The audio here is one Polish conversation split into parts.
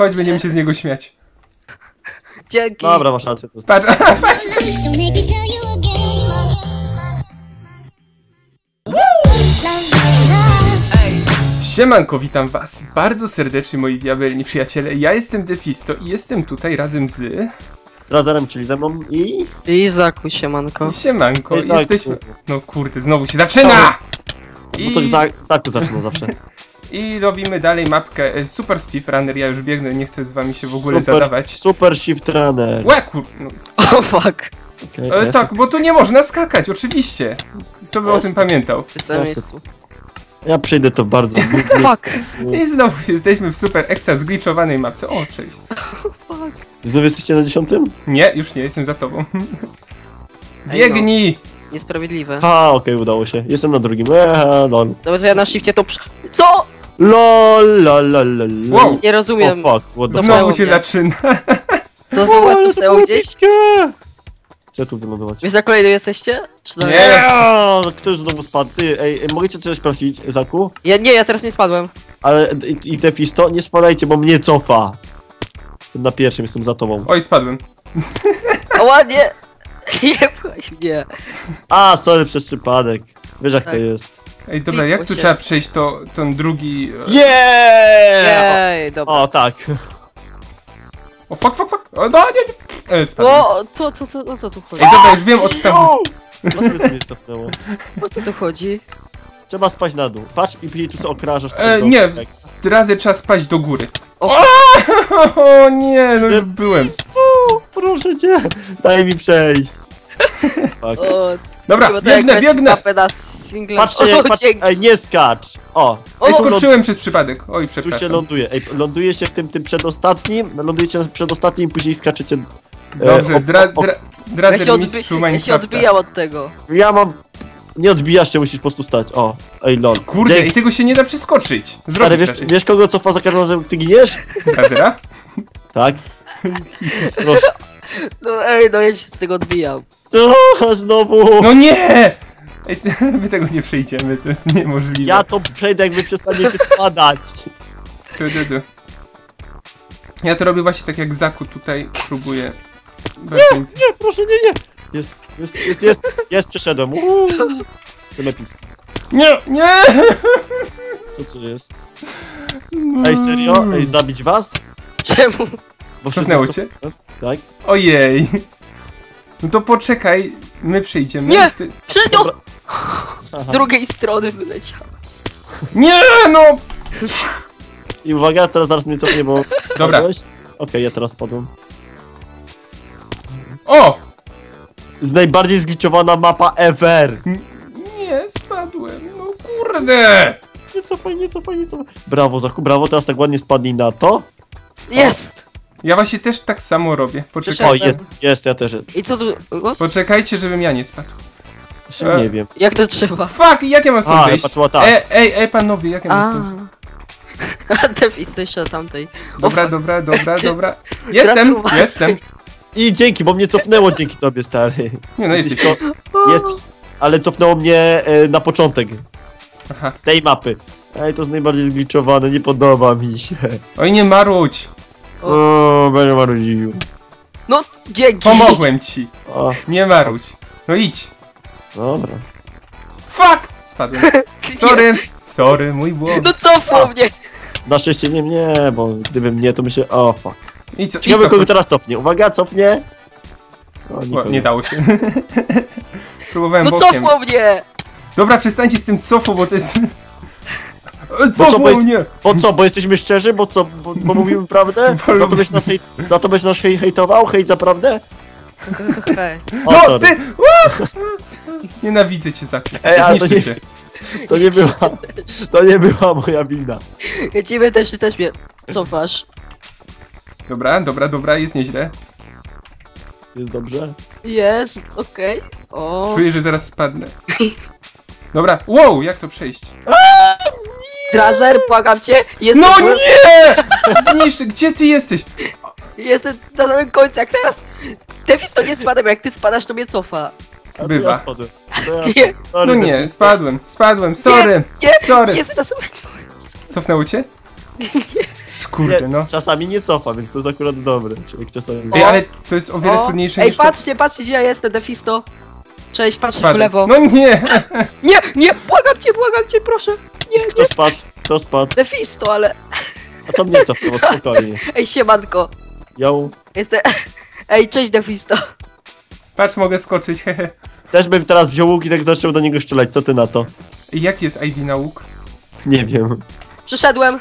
Chodź, będziemy się z niego śmiać. Dzięki. Dobra, masz rację. To jest... Patrz, patrz. Don't make me tell you again. Ej, Siemanko, witam was bardzo serdecznie moi diabelni przyjaciele. Ja jestem Defisto i jestem tutaj razem z... Razem, czyli ze mną i... Izaku, siemanko. Siemanko, Ej, jesteśmy... No kurde, znowu się zaczyna! Bo to I, za, Zaku zaczyna zawsze. I robimy dalej mapkę e, Super Steve Runner. Ja już biegnę, nie chcę z wami się w ogóle Super, zadawać. super shift runner. Łe, kur... No, O fuck. Okay, e, tak, bo tu nie można skakać, oczywiście. Kto by o tym pamiętał? Ja przejdę to bardzo. Fuck. I znowu jesteśmy w super ekstra zgliczowanej mapce. O, cześć. Fuck. Znów jesteście na dziesiątym? Nie, już nie, jestem za tobą. Ej, Biegnij! Niesprawiedliwe. Ha, okej, udało się. Jestem na drugim. Eee, lol. Dobra, to ja na shifcie to prze... Co? Lol, lol, lol, lol. Wow. Nie rozumiem. Oh fuck, what the Znowu Znowu się mnie. zaczyna. Co znowu was cofnęło gdzieś? Chcę tu wylądować. Wy za kolejny jesteście? Czy to- Nie. Eee, Ktoś znowu spadł. Ty, ej, ej, mogę cię coś prosić, Zaku? Ja, nie, ja teraz nie spadłem. Ale i, i te fisto, nie spadajcie, bo mnie cofa. Jestem na pierwszym, jestem za tobą. Oj, spadłem. O ładnie. Nie pchaj mnie. A, sorry, przez przypadek. Wiesz jak to Tak. jest. Ej, dobra, jak tu Klikło się. trzeba przejść to, ten drugi... e, Yeah! Jej, dobra. O, tak. O, fuck, fuck, fuck! O, no, nie, nie. E, spadłem. O, co, co, co, o co tu chodzi? Ej, dobra, już wiem od tam. Dlaczego to mnie cofnęło? O co tu chodzi? Trzeba spać na dół. Patrz i później tu sobie okrażasz. E, tego. nie. Tak. Razy trzeba spaść do góry. O. O nie, no już byłem. Jezu, proszę cię, daj mi przejść. Tak. O, Dobra, chyba to jak biegnę, biegnę! na single. Patrzcie, o, jak patrz, dzięki. ej, nie skacz. O, O, Ej, skoczyłem przez przypadek. Oj, tu się przepraszam. ląduje. Ej, ląduje się w tym, tym przedostatnim, lądujecie na przedostatnim, później skaczecie. e, Dobrze, o- dra, o- o- dra, Ja Drazer się, mistrzu odbi ja się Minecrafta. odbijam od tego. Ja mam... Nie odbijasz się, musisz po prostu stać. O, ej, lol. Kurde, Dzięki. i tego się nie da przeskoczyć. Stary, Zrobić wiesz, raczej. wiesz kogo cofa za każdym razem, ty giniesz? Drazera? Tak. Proszę. No ej, no ja się z tego odbijam. O, znowu! No nie! My tego nie przejdziemy, to jest niemożliwe. Ja to przejdę, jak wy przestaniecie spadać. Tu, tu, tu. Ja to robię właśnie tak jak Zaku tutaj próbuję. Int- Nie, proszę, nie, nie. Jest, jest, jest, jest, jest, przeszedłem. Uuu. Epicki. Nie, nie! Co to jest? Ej, serio? Ej, zabić was? Czemu? Bo Cofnęło wszyscy- cię? Tak? Ojej. No to poczekaj, my przyjdziemy. Nie! Ty... Przed Dobra. Z drugiej strony wyleciał. Nie, no! I uwaga, teraz zaraz mnie cofnie, bo... Dobra. Spadłeś? Okej, ja teraz spadłem. O! Z najbardziej zgliczowana mapa ever! Nie, spadłem, no kurde! Nie cofaj, nie cofaj, nie cofaj. Brawo, Zachu, brawo, teraz tak ładnie spadnij na to. Jest! Ja właśnie też tak samo robię. O, Poczekaj, Przeszedłem. jest, jest, ja też. I co tu? O, poczekajcie, żebym ja nie spadł. Jeszcze E. nie wiem. jak to trzeba? Fuck, jak ja mam stąd A, wyjść? patrzyła tak. E, ej, ej, panowie, jak ja mam stąd? A Devis jeszcze tamtej. Dobra, dobra, dobra, dobra. Jestem, Gratulacje. jestem. I dzięki, bo mnie cofnęło dzięki tobie, stary. Nie no, jesteś. to- Jesteś. Ale cofnęło mnie e, na początek Aha. tej mapy. Ej, to jest najbardziej zgliczowane, nie podoba mi się. Oj, nie marudź. O, będę marudził. No, dzięki. Pomogłem ci. O, Nie marudź. No idź. Dobra. Fuck! Spadłem. Sorry, sorry, mój błąd. No cofnął mnie. Na szczęście nie mnie, bo gdyby mnie, to myślę, o fuck. I co? I Ciekawe, co? kogo teraz cofnie. Uwaga, cofnie. O, O, nikogo. nie dało się. Próbowałem No bokiem. cofnął mnie. Dobra, przestańcie z tym cofu, bo to jest... E, co, bo Cofnął jest- mnie! Bo co, bo jesteśmy szczerzy? Bo co, bo, bo mówimy prawdę? Bo Za to byś nas, hej, za to byś nas hej, hejtował? Hejt za prawdę? Hej. O, No, sorry. ty! Nienawidzę cię, Zaki. Ej, ale to Zniszczę nie- cię. To nie była, to nie była moja wina. Ciebie też, ty też mnie cofasz. Dobra, dobra, dobra, jest nieźle. Jest dobrze? Jest, okej. O. Czuję, że zaraz spadnę. Dobra, wow, jak to przejść? Drazer, błagam cię. Jestem, No nie! Zniszczy, gdzie ty jesteś? Jestem na samym końcu, jak teraz. Devis to nie spadam, jak ty spadasz, to mnie cofa. A to Bywa. Ja spadłem. To ja Nie. Sorry, No nie, Denis. spadłem, spadłem, sorry, Nie, sorry. Jestem na samym Cofnęło cię? Kurde, Nie, no. Czasami nie cofa, więc to jest akurat dobre. Człowiek czasami... Ej, ale to jest o wiele O, trudniejsze Ej, niż to... patrzcie, patrzcie, gdzie ja jestem, Defisto. Cześć, patrzcie w Spadek. lewo. No nie! Nie, nie, błagam cię, błagam cię, proszę. Nie, Kto spadł? Kto spadł? Defisto, ale... A to mnie cofało, spokojnie. Ej, siemanko. Ją... Jestem... Ej, cześć, Defisto. Patrz, mogę skoczyć, hehe. Też bym teraz wziął łuk i tak zaczął do niego strzelać, co ty na to? Ej, Jaki jest ID na łuk? Nie wiem. Przyszedłem,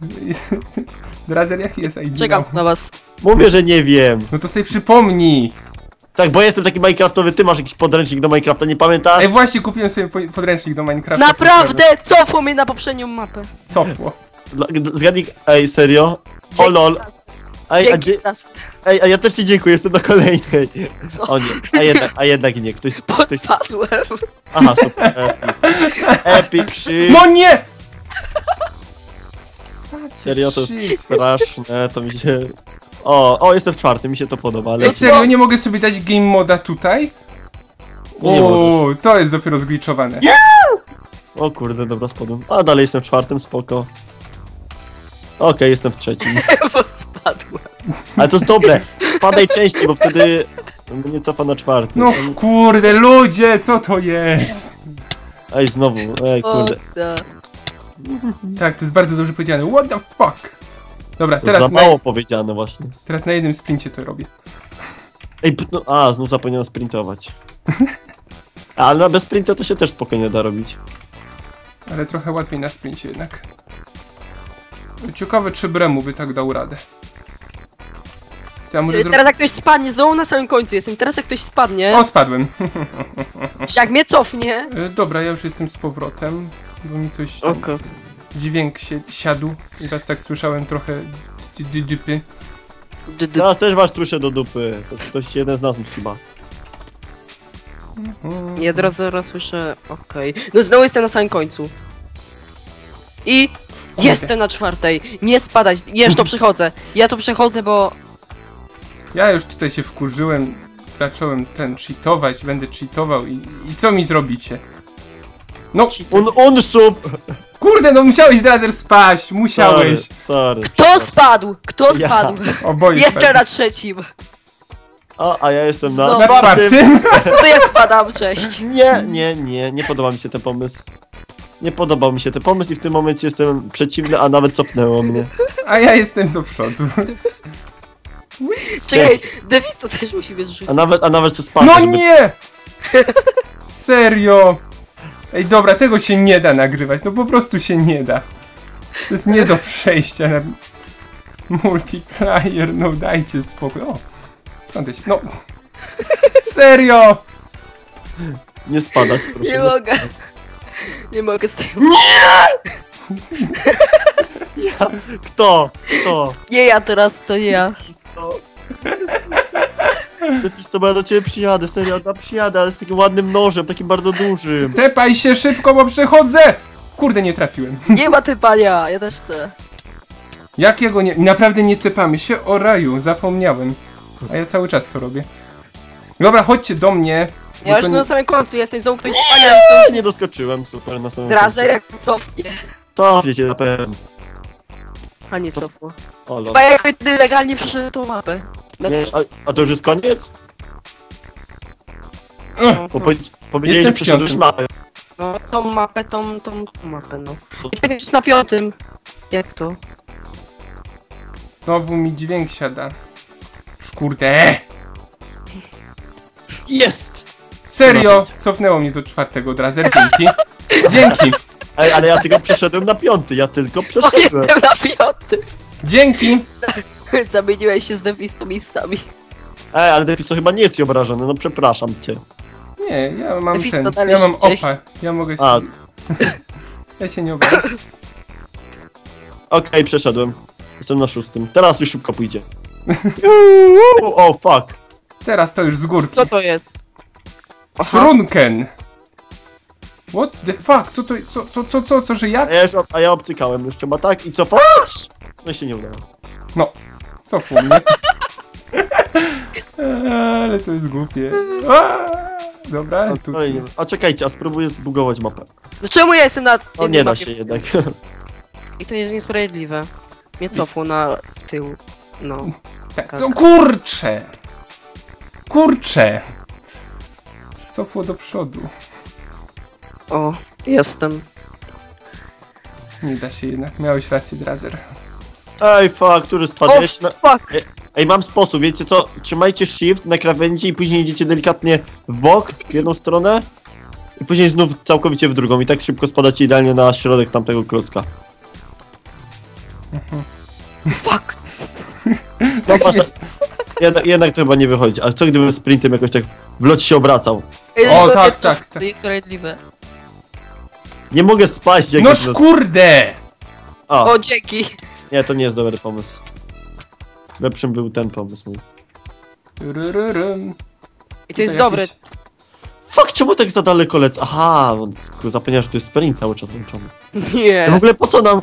Drazer, jaki jest ID czekam na łuk? na was. Mówię, że nie wiem. No to sobie przypomnij! Tak, bo ja jestem taki Minecraftowy, ty masz jakiś podręcznik do Minecrafta, nie pamiętasz? Ej, właśnie kupiłem sobie po- podręcznik do Minecrafta. Naprawdę, cofło mnie na poprzednią mapę. Cofło. Dla- Zgadnij, ej, serio? O lol. Ej, a, Dzięki, dzie- ej, a ja też ci dziękuję, jestem na kolejnej. Co? O nie, a jednak, a jednak nie, ktoś... ktoś Podpadłem. aha, super, epic. Epic shit. No nie! Serio, to jest straszne, to mi się... O, o, jestem w czwartym, mi się to podoba, ale... Ej, serio, nie mogę sobie dać game moda tutaj? Nie, nie O, to jest dopiero zgliczowane. O kurde, dobra, spadłem. A, dalej jestem w czwartym, spoko. Okej, jestem w trzecim. Bo spadłem. Ale to jest dobre. Spadaj częściej, bo wtedy mnie cofa na czwarty. No kurde, ludzie, co to jest? Ej, znowu, ej, O, kurde. ta. Tak, to jest bardzo dobrze powiedziane. What the fuck? Dobra, To teraz za na, mało powiedziane właśnie. teraz na jednym sprincie to robię. Ej, p- no, a, znów zapomniałem sprintować. Ale na bez sprinta to się też spokojnie da robić. Ale trochę łatwiej na sprincie jednak. Ciekawe, czy Bremu by tak dał radę. Ja może zro... Teraz jak ktoś spadnie, znowu na samym końcu jestem. Teraz jak ktoś spadnie, O, spadłem. jak mnie cofnie... E, Dobra, ja już jestem z powrotem, bo mi coś tam, dźwięk się siadł i raz tak słyszałem trochę dy- dy- dypy. D- d- Teraz też was truszę do dupy. To ktoś jeden z nas chyba. Mm. Nie, teraz zaraz słyszę... Okej. No znowu jestem na samym końcu. I... Jestem na czwartej. Nie spadać. Już to przechodzę. Ja to przechodzę, bo... Ja już tutaj się wkurzyłem, zacząłem ten cheatować, będę cheatował i, i co mi zrobicie? No, Un, unsub! kurde, no musiałeś Drazer spaść, Sorry, musiałeś. sorry. Kto spadł? Kto Ja. spadł? Oboje Jestem spadli. na trzecim. A, a ja jestem na. Na czwartym? To ja spadam, cześć. Nie, nie, nie, nie podoba mi się ten pomysł. Nie podobał mi się ten pomysł i w tym momencie jestem przeciwny, a nawet cofnęło mnie. A ja jestem do przodu. Czekaj, Devis to też musi być rzucić. A nawet, a nawet się spadł. No żeby- nie! Serio! Ej, dobra, tego się nie da nagrywać, no po prostu się nie da. To jest nie do przejścia na multiplayer, no dajcie spokój. O, skąd się... No, serio! Nie spadać, proszę. Nie mogę. Nie mogę z tego. Kto? Kto? Nie ja teraz, to nie ja. Defisto. Defisto, bo ja do ciebie przyjadę, serio, ja przyjadę, ale z takim ładnym nożem, takim bardzo dużym. Tepaj się szybko, bo przechodzę! Kurde, nie trafiłem. Nie ma typania, ja też chcę. Jakiego nie... Naprawdę nie tepamy się? O raju, zapomniałem. A ja cały czas to robię. Dobra, chodźcie do mnie. Ja to już nie- na samym końcu jestem, znowu ktoś typania, jestem Nie, nie doskoczyłem, super, na samym Drazer jak cofnie. To wiecie na pewno. A nie cofło. O. Chyba jakby ty legalnie przeszedł tą mapę. No, Nie, a, a to już jest koniec? no, Bo powiedz- powiedzieli, Jestem że w przeszedłeś piątym. mapę. no, tą mapę, tą, tą, tą mapę, no. I tak jest na piątym. Jak to? Znowu mi dźwięk siada. Kurde! Jest! Serio! Cofnęło mnie do czwartego od razu. Dzięki. Dzięki. Ej, ale ja tylko przeszedłem na piąty, ja tylko O, przeszedłem. jestem na piątym. Dzięki. Zamieniłeś się z Defisto miejscami. Ej, ale Defisto chyba nie jest ci obrażony, no przepraszam cię. Nie, ja mam Lepiej ten. Ja mam gdzieś. opa. Ja mogę się. A. Ja się nie obrażam. Okej, przeszedłem. Jestem na szóstym. Teraz już szybko pójdzie. O, o fuck. Teraz to już z górki. Co to jest? Shrunken. What the fuck? Co to, co, co, co, co, co, że A ja? ja, już, a ja obcykałem już trzeba tak i co patrz! No i się nie udało. No, cofło mnie. Ale to jest głupie. A, Dobra, tu. No i, a czekajcie, a spróbuję zbugować mapę. No czemu ja jestem na... No nie da mapie? się jednak. I to jest niesprawiedliwe. Mnie cofło na tył. No. Tak, Tak. to kurcze! Kurcze! Cofło do przodu. O, jestem. Nie da się jednak, miałeś rację, Drazer. Ej, fuck, który spadł? O, Ja się na... fuck! Ej, mam sposób, wiecie co? Trzymajcie shift na krawędzi i później idziecie delikatnie w bok, w jedną stronę. I później znów całkowicie w drugą. I tak szybko spadacie idealnie na środek tamtego klocka. Fuck! Tak masz- się... Jednak, jednak to chyba nie wychodzi. Ale co gdybym sprintem jakoś tak w locie się obracał? O, tak, nie- tak, To tak. niesprawiedliwe. Nie mogę spaść jak Noż kurde! A, O, dzięki! nie, to nie jest dobry pomysł. Lepszym był ten pomysł mój. Rururum. I to jest Tutaj dobre. jakieś- Fuck, czemu tak za daleko lec? Aha, bo zapomniałem, że to jest sprint cały czas włączony. W Nie. ogóle po co nam...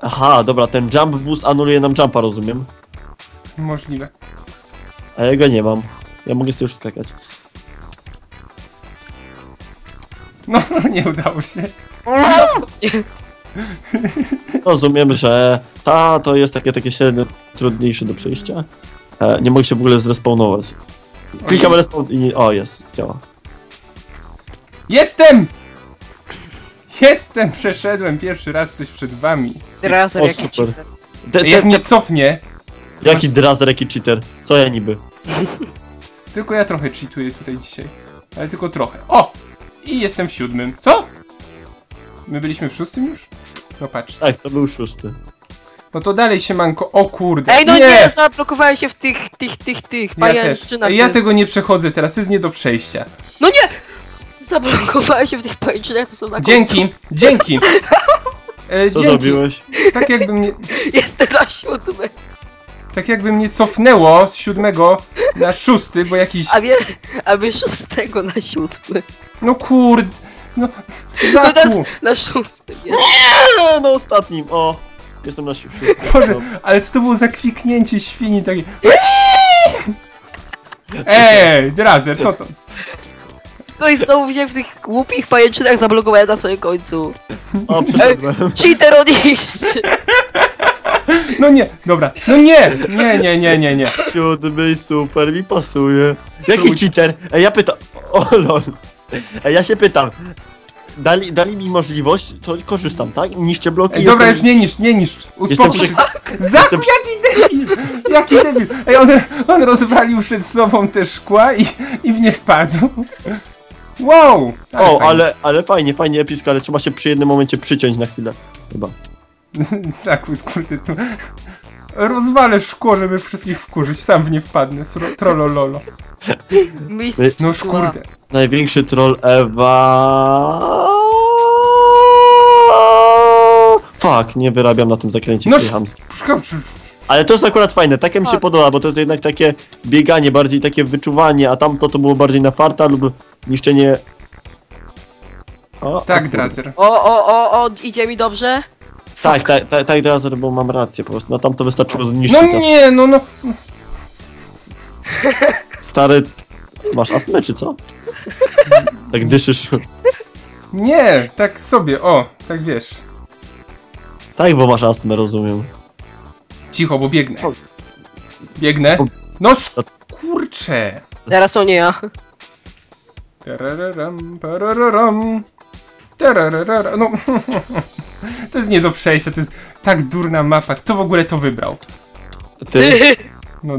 Aha, dobra, ten jump boost anuluje nam jumpa, rozumiem. Możliwe. A ja go nie mam. Ja mogę sobie już skakać. No, nie udało się. Rozumiem, że ta to jest takie, takie średnio trudniejsze do przejścia. E, nie mogę się w ogóle zrespawnować. Klikam respawn i nie... O, jest, działa. Jestem! Jestem! Przeszedłem pierwszy raz coś przed wami. Razer O, jak super. Te, te, Jak mnie te, cofnie, jaki drazer, jaki cheater. Co ja niby? tylko ja trochę cheatuję tutaj dzisiaj. Ale tylko trochę. O! I jestem w siódmym. Co? My byliśmy w szóstym już? No patrz. Tak, to był szósty. No to dalej się manko. O kurde. Ej, no nie, zablokowałem się w tych, tych, tych, tych Ja też. pajęczynach. Ej, ja tego nie przechodzę teraz, to jest nie do przejścia. No nie! Zablokowałem się w tych pajęczynach, co są na końcu. Dzięki, dzięki. E, Co dzięki. zrobiłeś? Tak jakby mnie, Jestem na siódmym. Tak jakby mnie cofnęło z siódmego na szósty, bo jakiś, A mnie, a mnie szóstego na siódmy. no kurde, no, No zaku. teraz na szóstym jest. Eee, na ostatnim, o! Jestem na szóstym. Boże, ale co to było za kwiknięcie świni takie... Ej, Drazer, co to? No i znowu się w tych głupich pajęczynach zablokowałem na samym końcu. O, przeszedłem. Cheater on. No nie, dobra, no nie, nie, nie, nie, nie, nie. Siódmy, super, mi pasuje. Jaki Słuchaj. cheater? Ej, ja pytam... O, lol. Ej, ja się pytam. Dali, dali mi możliwość, to korzystam, tak? Niszczę bloki. Ej, dobra, już jestem- nie niszcz, nie niszcz, uspokój Jestem się. przy- Zaku, jestem- jaki debil, jaki debil. Ej, on, on rozwalił przed sobą te szkła i, i w nie wpadł. Wow, ale O, fajnie. ale, ale fajnie, fajnie epicko, ale trzeba się przy jednym momencie przyciąć na chwilę. Chyba. Zaku, kurde, tu... Rozwalę szkło, żeby wszystkich wkurzyć, sam w nie wpadnę, sro- trolololo. Mistrz. No już kurde. Największy troll Ewa. Fuck, nie wyrabiam na tym zakręcie No Ale to jest akurat fajne, takie mi się podoba, bo to jest jednak takie bieganie, bardziej takie wyczuwanie, a tamto to było bardziej na farta lub niszczenie... O, Tak, kurde. Drazer. O, o, o, o, idzie mi dobrze? Tak, tak, tak, tak, Drazer, bo mam rację po prostu, na tamto wystarczyło No zniszczyć. a nie, no, no. Stary... Masz astmę, czy co? Tak dyszysz. Nie, tak sobie, o, tak wiesz. Tak, bo masz astmę, rozumiem. Cicho, bo biegnę. Biegnę. No sz- kurcze. Teraz to nie ja. Tarararam, parararam. Tararara. No, to jest nie do przejścia, to jest tak durna mapa. Kto w ogóle to wybrał? Ty... No,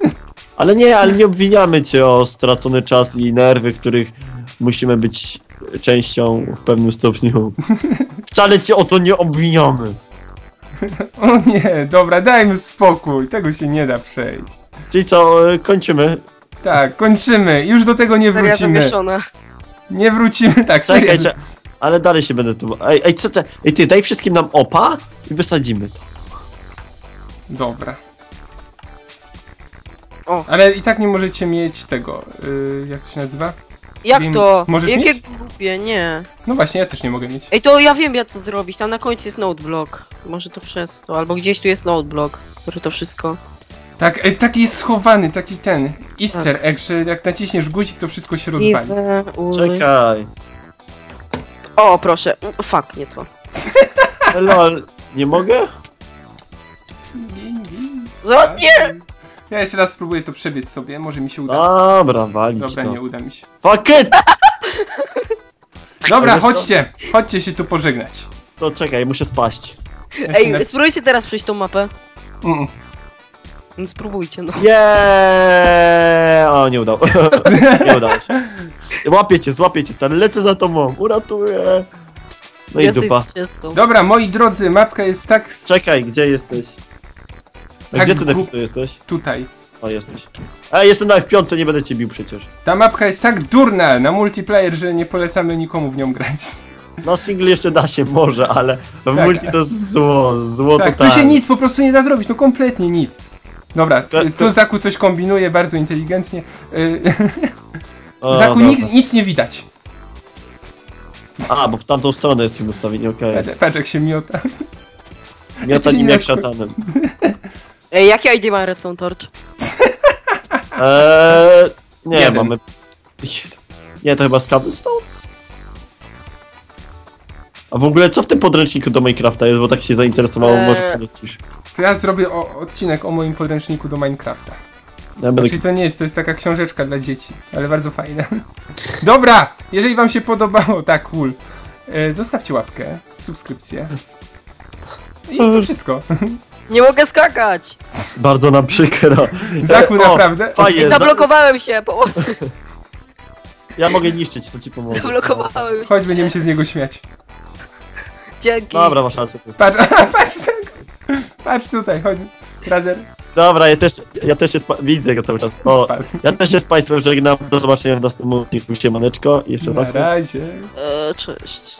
Ale nie, ale nie obwiniamy cię o stracony czas i nerwy, których musimy być częścią w pewnym stopniu. Wcale cię o to nie obwiniamy. o nie, dobra, dajmy spokój, tego się nie da przejść. Czyli co, y, kończymy. Tak, kończymy, już do tego nie Seria wrócimy. zawieszona. Nie wrócimy, tak, Czekaj, serio. cze- ale dalej się będę tu... Ej, ej, co te... Ej, ty, daj wszystkim nam opa i wysadzimy to. Dobra. O. Ale i tak nie możecie mieć tego, yy, jak to się nazywa? Jak Wiem. to? Możesz Jakie mieć? głupie, nie. No właśnie, ja też nie mogę mieć. Ej, to ja wiem jak co zrobić. Tam na końcu jest noteblock. Może to przez to. Albo gdzieś tu jest noteblock, który to wszystko. Tak, e, taki jest schowany, taki ten easter Tak. egg, że jak naciśniesz guzik, to wszystko się rozwali. Czekaj. O, proszę. Fuck, nie to. Lol, nie mogę? Zładnie! Ja jeszcze raz spróbuję to przebiec sobie, może mi się uda. Dobra, walić Dobra, to. nie uda mi się. Fuck it! Dobra, wiesz co? chodźcie, chodźcie się tu pożegnać. To czekaj, muszę spaść. Ja się Ej, na- spróbujcie teraz przejść tą mapę. Mm, No spróbujcie, no. Jeee! O, nie udało. nie udało się. Łapię cię, złapię cię, stary, lecę za tobą, uratuję. No i Jesteś dupa. zwycięzcą. Dobra, moi drodzy, mapka jest tak... s- Czekaj, gdzie jesteś? A Tak gdzie ty gu- Defisto jesteś? Tutaj. O, jesteś. A jestem na F5, nie będę cię bił przecież. Ta mapka jest tak durna na multiplayer, że nie polecamy nikomu w nią grać. Na single jeszcze da się, może, ale w Tak. multi to zło, zło Tak, tu totalne. się nic po prostu nie da zrobić, no kompletnie nic. Dobra, To- y, to- tu Zaku coś kombinuje bardzo inteligentnie. Y, O, Zaku, dobra. nic, nic nie widać. A, bo w tamtą stronę jest im ustawienie, okej. Patrz, patrz jak się miota. Miota nim nie jak szatanem. Ej, jakie ID ma Redstone Torch? Eee, nie, Jeden. mamy... Nie, to chyba z Cobblestone? A w ogóle co w tym podręczniku do Minecrafta jest, bo tak się zainteresowało, Eee. może polecisz. To ja zrobię o, odcinek o moim podręczniku do Minecrafta. Będę... Czyli to nie jest, to jest taka książeczka dla dzieci, ale bardzo fajna. Dobra, jeżeli wam się podobało, tak, cool. E, zostawcie łapkę, subskrypcję. I to wszystko. Nie mogę skakać! Bardzo nam przykro. Zaku, E, o, naprawdę. Fajnie, I za... zablokowałem się, pomocy! ja mogę niszczyć, to ci pomogę. Zablokowałem się. Chodź, będziemy się z niego śmiać. Dzięki. Dobra, masz rację. to jest- Patrz, patrz, patrz tutaj, chodź. Razer. Dobra, ja też, ja też się widzę go cały czas. O, ja też się z Państwem żegnam. Do zobaczenia w następnym odcinku. Siemaneczko i jeszcze Na za chwilę. razie. E, cześć.